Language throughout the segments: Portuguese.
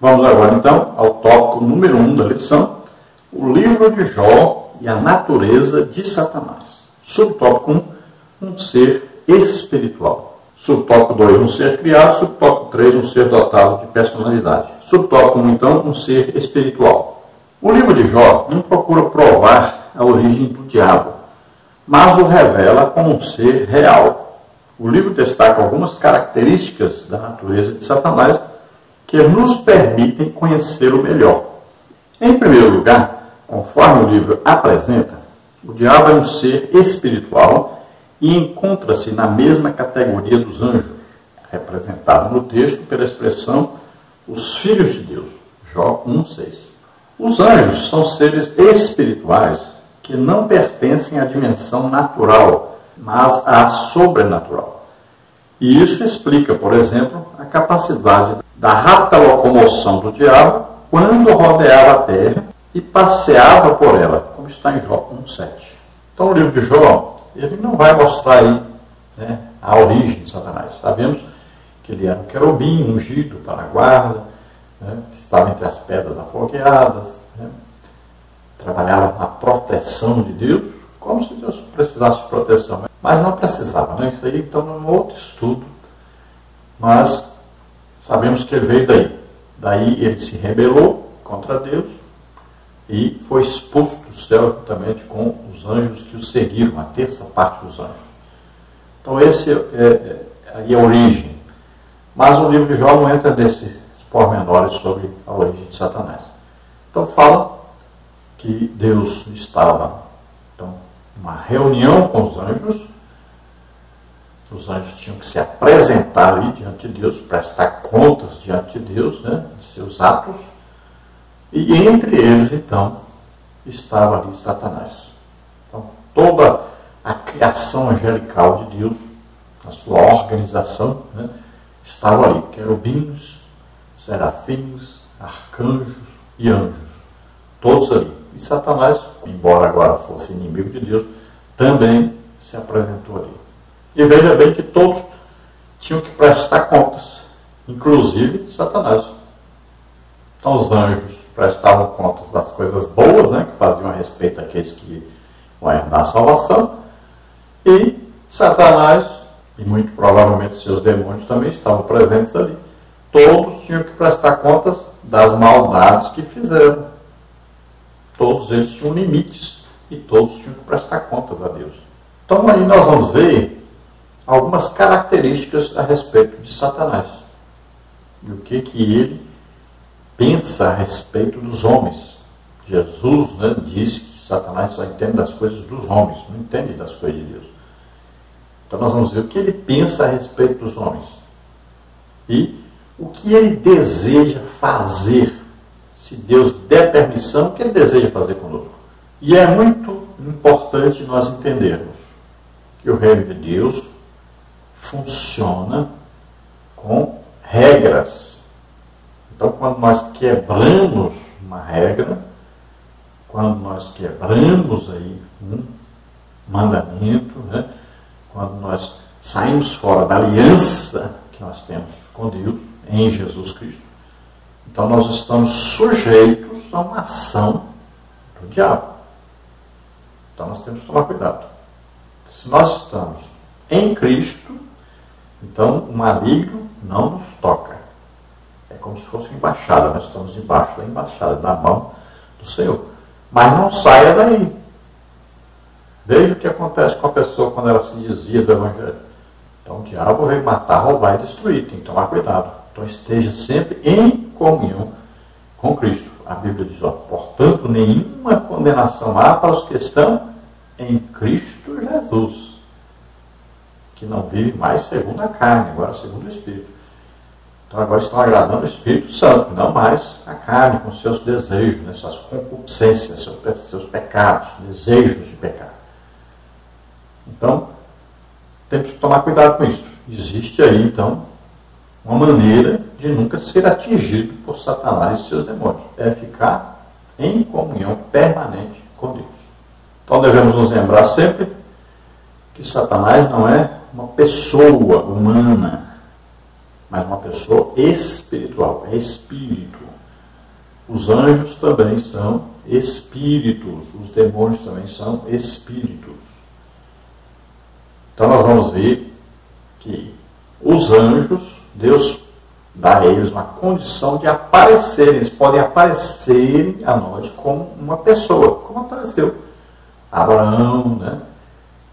Vamos agora então ao tópico número 1 um da lição, o livro de Jó e a natureza de Satanás. Subtópico 1, um, um ser espiritual. Subtópico 2, um ser criado. Subtópico 3, um ser dotado de personalidade. Subtópico 1, então, um ser espiritual. O livro de Jó não procura provar a origem do diabo, mas o revela como um ser real. O livro destaca algumas características da natureza de Satanás que nos permitem conhecê-lo melhor. Em primeiro lugar, conforme o livro apresenta, o diabo é um ser espiritual e encontra-se na mesma categoria dos anjos, representado no texto pela expressão os filhos de Deus, Jó 1,6. Os anjos são seres espirituais que não pertencem à dimensão natural, mas à sobrenatural. E isso explica, por exemplo, a capacidade da rápida locomoção do diabo quando rodeava a terra e passeava por ela, como está em Jó 1,7. Então o livro de Jó, ele não vai mostrar aí né, a origem de Satanás. Sabemos que ele era um querubim ungido para a guarda, né, estava entre as pedras afogueadas, né, trabalhava na proteção de Deus, como se Deus precisasse de proteção. Mas não precisava, né? isso aí então é um outro estudo. Mas Sabemos que ele veio daí. Daí ele se rebelou contra Deus e foi expulso do céu juntamente com os anjos que o seguiram, a terça parte dos anjos. Então esse é, é, é a origem. Mas o livro de Jó não entra nesses pormenores sobre a origem de Satanás. Então fala que Deus estava então, uma reunião com os anjos os anjos tinham que se apresentar ali diante de Deus, prestar contas diante de Deus, né, de seus atos. E entre eles, então, estava ali Satanás. Então, toda a criação angelical de Deus, a sua organização, né, estava ali. Querubins, serafins, arcanjos e anjos. Todos ali. E Satanás, embora agora fosse inimigo de Deus, também se apresentou ali. E veja bem que todos tinham que prestar contas, inclusive Satanás. Então os anjos prestavam contas das coisas boas, né, que faziam a respeito daqueles que vão herdar a salvação, e Satanás, e muito provavelmente seus demônios também estavam presentes ali. Todos tinham que prestar contas das maldades que fizeram. Todos eles tinham limites e todos tinham que prestar contas a Deus. Então aí nós vamos ver algumas características a respeito de Satanás. E o que, que ele pensa a respeito dos homens. Jesus né, diz que Satanás só entende das coisas dos homens, não entende das coisas de Deus. Então nós vamos ver o que ele pensa a respeito dos homens. E o que ele deseja fazer. Se Deus der permissão, o que ele deseja fazer conosco. E é muito importante nós entendermos que o reino de Deus funciona com regras. Então, quando nós quebramos uma regra, quando nós quebramos aí um mandamento, né? quando nós saímos fora da aliança que nós temos com Deus em Jesus Cristo, então nós estamos sujeitos a uma ação do diabo. Então nós temos que tomar cuidado. Se nós estamos em Cristo, então, o maligno não nos toca. É como se fosse embaixada, nós estamos embaixo da embaixada, da mão do Senhor. Mas não saia daí. Veja o que acontece com a pessoa quando ela se desvia do Evangelho. Então, o diabo vem matar, roubar e destruir. Tem que tomar cuidado. Então, esteja sempre em comunhão com Cristo. A Bíblia diz: ó, portanto, nenhuma condenação há para os que estão em Cristo Jesus que não vive mais segundo a carne, agora segundo o Espírito. Então agora estão agradando o Espírito Santo, não mais a carne, com seus desejos, né, suas concupiscências, seus, seus pecados, desejos de pecado. Então, temos que tomar cuidado com isso. Existe aí, então, uma maneira de nunca ser atingido por Satanás e seus demônios. É ficar em comunhão permanente com Deus. Então devemos nos lembrar sempre que Satanás não é uma pessoa humana, mas uma pessoa espiritual, é espírito. Os anjos também são espíritos, os demônios também são espíritos. Então nós vamos ver que os anjos, Deus dá a eles uma condição de aparecerem, eles podem aparecer a nós como uma pessoa, como apareceu Abraão, né?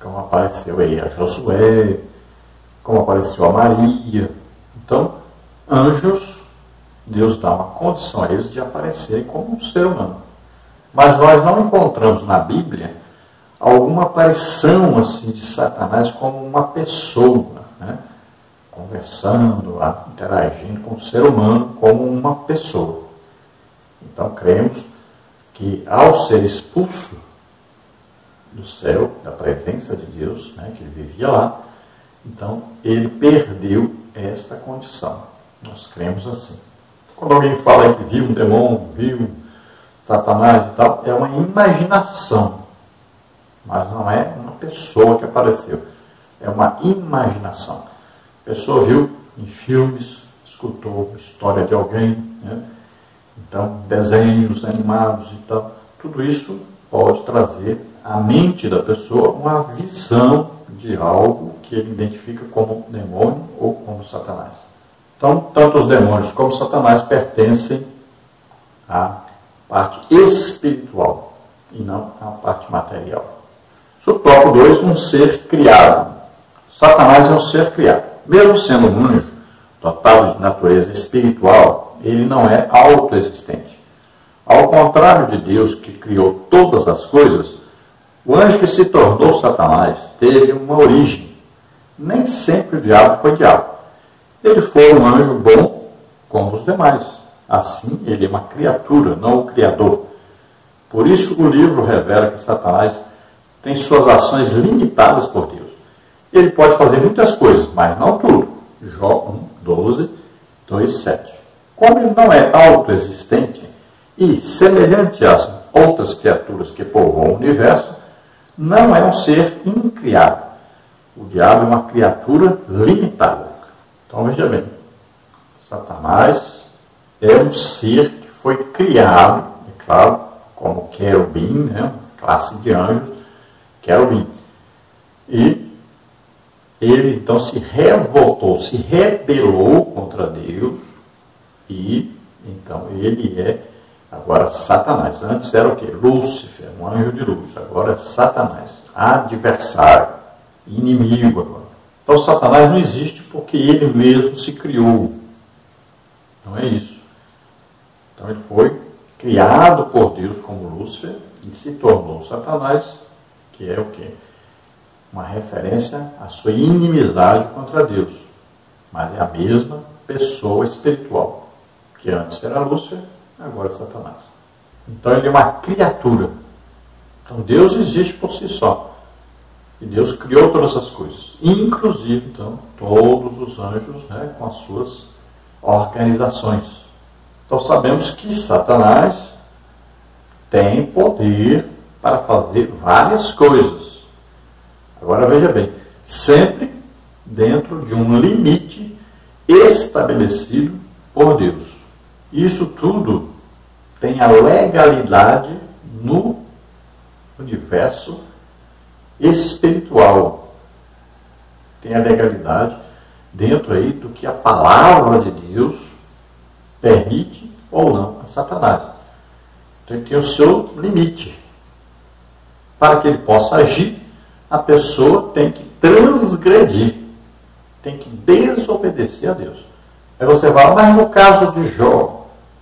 Como apareceu aí a Josué, como apareceu a Maria. Então, anjos, Deus dá uma condição a eles de aparecerem como um ser humano. Mas nós não encontramos na Bíblia alguma aparição assim de Satanás como uma pessoa, né? conversando, interagindo com o ser humano como uma pessoa. Então cremos que ao ser expulso do céu, da presença de Deus, né, que ele vivia lá, então ele perdeu esta condição. Nós cremos assim. Quando alguém fala que viu um demônio, viu Satanás e tal, é uma imaginação, mas não é uma pessoa que apareceu, é uma imaginação. A pessoa viu em filmes, escutou história de alguém, né? então desenhos animados e tal, tudo isso pode trazer à mente da pessoa uma visão de algo que ele identifica como demônio ou como Satanás. Então, tanto os demônios como Satanás pertencem à parte espiritual e não à parte material. Subtópico 2, um ser criado. Satanás é um ser criado. Mesmo sendo um anjo, dotado de natureza espiritual, ele não é autoexistente. Ao contrário de Deus, que criou todas as coisas, o anjo que se tornou Satanás teve uma origem. Nem sempre o diabo foi diabo. Ele foi um anjo bom como os demais. Assim, ele é uma criatura, não o Criador. Por isso, o livro revela que Satanás tem suas ações limitadas por Deus. Ele pode fazer muitas coisas, mas não tudo. Jó 1, 12, 2, 7. Como ele não é autoexistente e semelhante às outras criaturas que povoam o universo, não é um ser incriado. O diabo é uma criatura limitada. Então veja bem, Satanás é um ser que foi criado, é claro, como querubim, né, classe de anjos, querubim. E ele então se revoltou, se rebelou contra Deus e então ele é Agora, Satanás. Antes era o que? Lúcifer, um anjo de luz. Agora é Satanás, adversário, inimigo agora. Então, Satanás não existe porque ele mesmo se criou. Não é isso. Então, ele foi criado por Deus como Lúcifer e se tornou Satanás, que é o que? Uma referência à sua inimizade contra Deus. Mas é a mesma pessoa espiritual, que antes era Lúcifer agora Satanás. Então ele é uma criatura. Então Deus existe por si só. E Deus criou todas essas coisas. Inclusive, então, todos os anjos né, com as suas organizações. Então sabemos que Satanás tem poder para fazer várias coisas. Agora veja bem, sempre dentro de um limite estabelecido por Deus. Isso tudo tem a legalidade no universo espiritual. Tem a legalidade dentro aí do que a palavra de Deus permite ou não a Satanás. Então ele tem o seu limite. Para que ele possa agir, a pessoa tem que transgredir, tem que desobedecer a Deus. Aí você fala, mas no caso de Jó,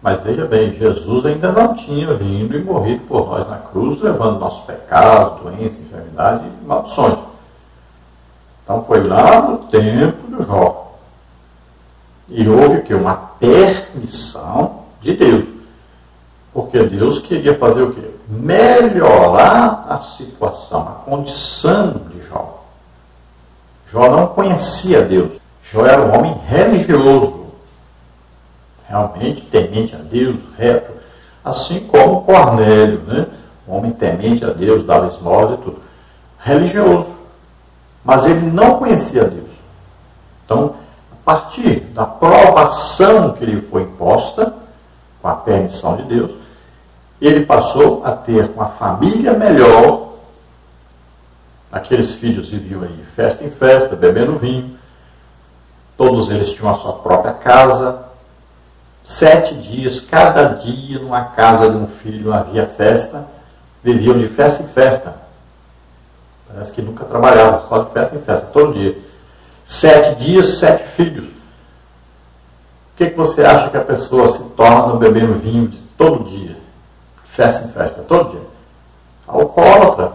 mas veja bem, Jesus ainda não tinha vindo e morrido por nós na cruz, levando nossos pecados, doenças, enfermidade e maldições. Então foi lá no tempo do Jó. E houve que uma permissão de Deus. Porque Deus queria fazer o quê? Melhorar a situação, a condição de Jó. Jó não conhecia Deus. Jó era um homem religioso realmente temente a Deus, reto, assim como Cornélio, né? um homem temente a Deus, dava esmola e tudo, religioso, mas ele não conhecia Deus. Então, a partir da provação que lhe foi imposta, com a permissão de Deus, ele passou a ter uma família melhor. Aqueles filhos viviam aí de festa em festa, bebendo vinho. Todos eles tinham a sua própria casa. Sete dias, cada dia, numa casa de um filho havia festa. Viviam de festa em festa. Parece que nunca trabalhavam, só de festa em festa, todo dia. Sete dias, sete filhos. O que, que você acha que a pessoa se torna bebendo vinho de todo dia? festa em festa, todo dia. Alcoólatra.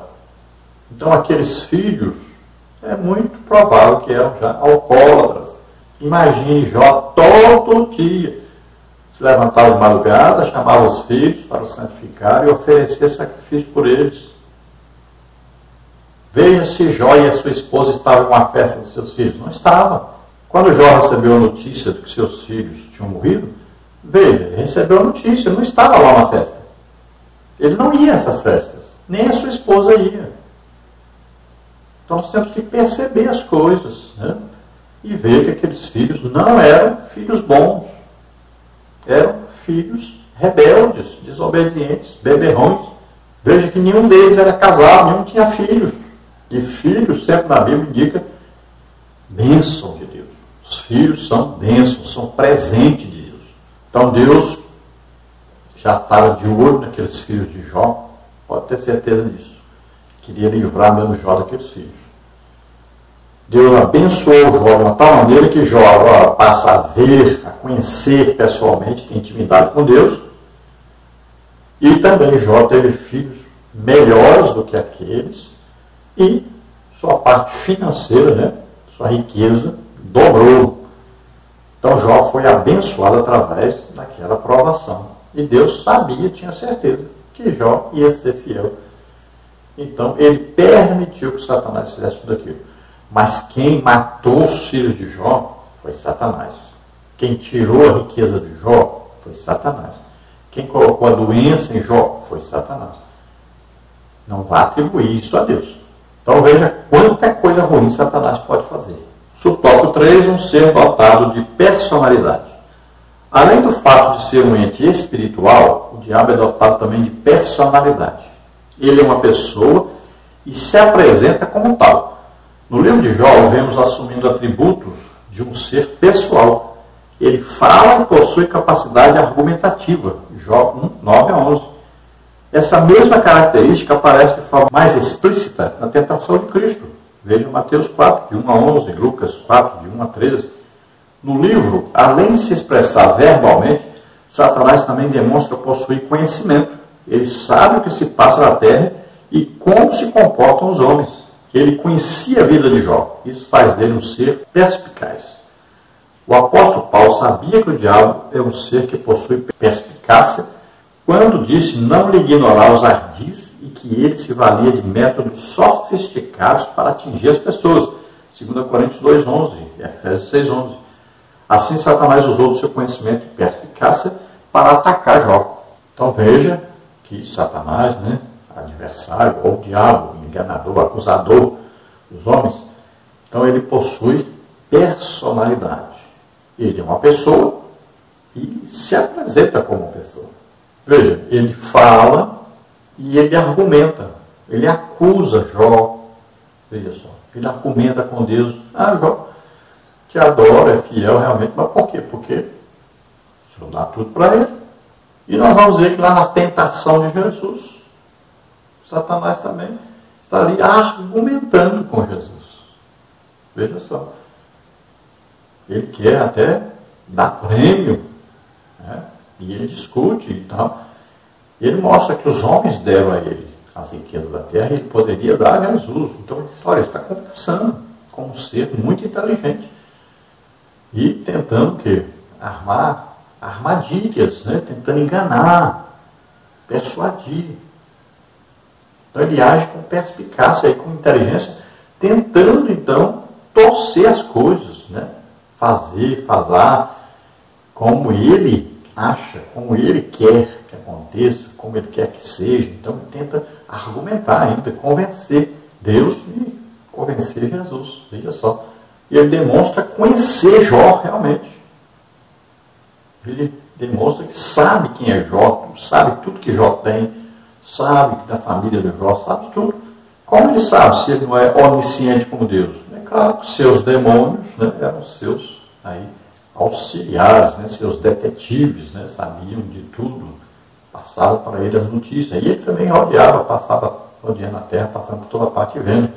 Então aqueles filhos, é muito provável que eram já alcoólatras. Imagine Jó todo dia. Levantava de madrugada, chamava os filhos para o santificar e oferecer sacrifício por eles. Veja se Jó e a sua esposa estavam em uma festa dos seus filhos. Não estava. Quando Jó recebeu a notícia de que seus filhos tinham morrido, veja, recebeu a notícia, não estava lá na festa. Ele não ia a essas festas, nem a sua esposa ia. Então nós temos que perceber as coisas né? e ver que aqueles filhos não eram filhos bons, eram filhos rebeldes, desobedientes, beberrões. Veja que nenhum deles era casado, nenhum tinha filhos. E filhos, sempre na Bíblia, indica bênção de Deus. Os filhos são bênçãos, são presente de Deus. Então Deus já estava de olho naqueles filhos de Jó, pode ter certeza disso. Queria livrar mesmo Jó daqueles filhos. Deus abençoou Jó de uma tal maneira que Jó passa a ver, a conhecer pessoalmente, tem intimidade com Deus. E também Jó teve filhos melhores do que aqueles e sua parte financeira, né, sua riqueza, dobrou. Então Jó foi abençoado através daquela provação. E Deus sabia, tinha certeza, que Jó ia ser fiel. Então ele permitiu que Satanás fizesse tudo aquilo. Mas quem matou os filhos de Jó foi Satanás. Quem tirou a riqueza de Jó foi Satanás. Quem colocou a doença em Jó foi Satanás. Não vá atribuir isso a Deus. Então veja quanta coisa ruim Satanás pode fazer. Subtópico 3, um ser dotado de personalidade. Além do fato de ser um ente espiritual, o diabo é dotado também de personalidade. Ele é uma pessoa e se apresenta como tal. No livro de Jó, vemos assumindo atributos de um ser pessoal. Ele fala e possui capacidade argumentativa. Jó 1, 9 a 11. Essa mesma característica aparece de forma mais explícita na tentação de Cristo. Veja Mateus 4, de 1 a 11, Lucas 4, de 1 a 13. No livro, além de se expressar verbalmente, Satanás também demonstra possuir conhecimento. Ele sabe o que se passa na terra e como se comportam os homens. Ele conhecia a vida de Jó. Isso faz dele um ser perspicaz. O apóstolo Paulo sabia que o diabo é um ser que possui perspicácia quando disse não lhe ignorar os ardis e que ele se valia de métodos sofisticados para atingir as pessoas. 2 Coríntios 2,11 e Efésios 6,11. Assim, Satanás usou do seu conhecimento e perspicácia para atacar Jó. Então veja que Satanás, né, adversário, ou diabo, enganador, acusador dos homens, então ele possui personalidade. Ele é uma pessoa e se apresenta como pessoa. Veja, ele fala e ele argumenta, ele acusa Jó. Veja só, ele argumenta com Deus. Ah, Jó, que adora, é fiel realmente, mas por quê? Porque o Senhor dá tudo para ele. E nós vamos ver que lá na tentação de Jesus, Satanás também está ali argumentando com Jesus. Veja só. Ele quer até dar prêmio. Né? E ele discute e tal. Ele mostra que os homens deram a ele as riquezas da terra ele poderia dar a Jesus. Então, olha, ele está conversando com um ser muito inteligente e tentando que armar armadilhas, né? tentando enganar, persuadir. Então ele age com perspicácia e com inteligência, tentando então torcer as coisas, né? fazer, falar como ele acha, como ele quer que aconteça, como ele quer que seja. Então tenta argumentar ainda, convencer Deus e convencer Jesus. Veja só. E ele demonstra conhecer Jó realmente. Ele demonstra que sabe quem é Jó, sabe tudo que Jó tem, sabe da família de Jó, sabe tudo. Como ele sabe se ele não é onisciente como Deus? É claro que seus demônios né, eram seus aí, auxiliares, né, seus detetives, né, sabiam de tudo, passavam para ele as notícias. E ele também rodeava, passava rodeando a terra, passando por toda parte vendo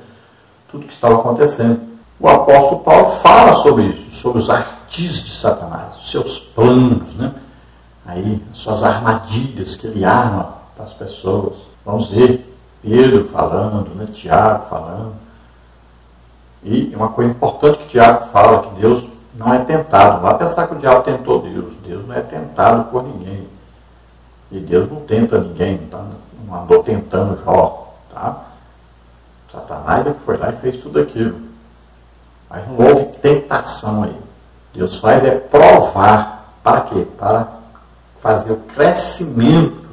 tudo que estava acontecendo. O apóstolo Paulo fala sobre isso, sobre os artis de Satanás, os seus planos, né? Aí, suas armadilhas que ele arma para as pessoas. Vamos ver Pedro falando, né? Tiago falando. E uma coisa importante que Tiago fala, que Deus não é tentado. Vai pensar que o diabo tentou Deus. Deus não é tentado por ninguém. E Deus não tenta ninguém, tá? não andou tentando Jó. Tá? Satanás é que foi lá e fez tudo aquilo. Mas não houve tentação aí. Deus faz é provar. Para quê? Para fazer o crescimento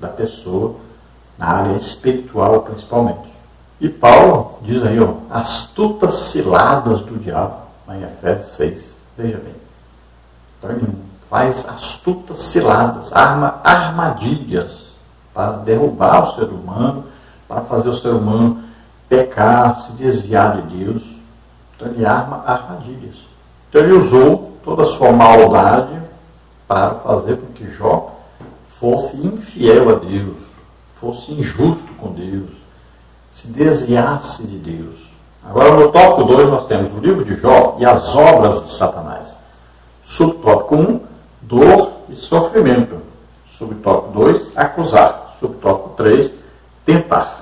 da pessoa na área espiritual principalmente. E Paulo diz aí, ó, astutas ciladas do diabo, em Efésios 6. Veja bem. Então ele faz astutas ciladas, arma armadilhas para derrubar o ser humano, para fazer o ser humano pecar, se desviar de Deus. Então ele arma armadilhas. Então ele usou toda a sua maldade para fazer com que Jó fosse infiel a Deus, fosse injusto com Deus, se desviasse de Deus. Agora no tópico 2 nós temos o livro de Jó e as obras de Satanás. Subtópico 1, um, dor e sofrimento. Subtópico 2, acusar. Subtópico 3, tentar.